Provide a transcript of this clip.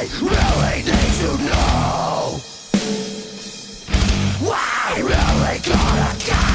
I really need to know? I really gotta go